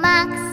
Max.